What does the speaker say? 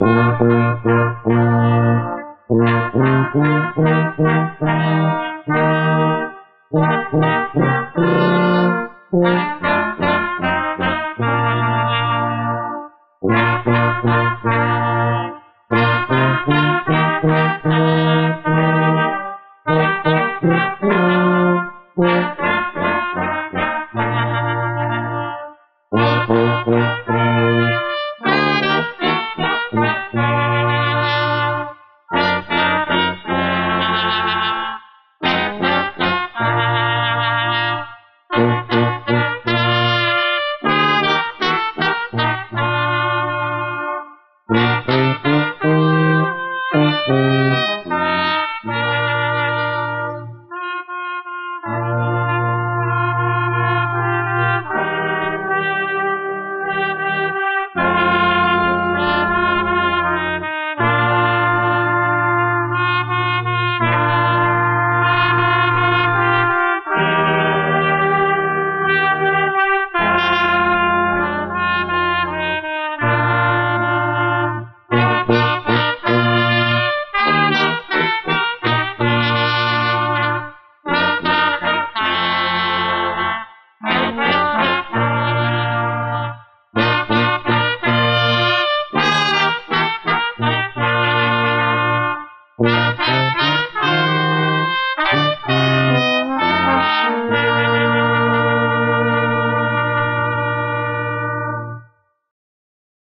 Thank you. Música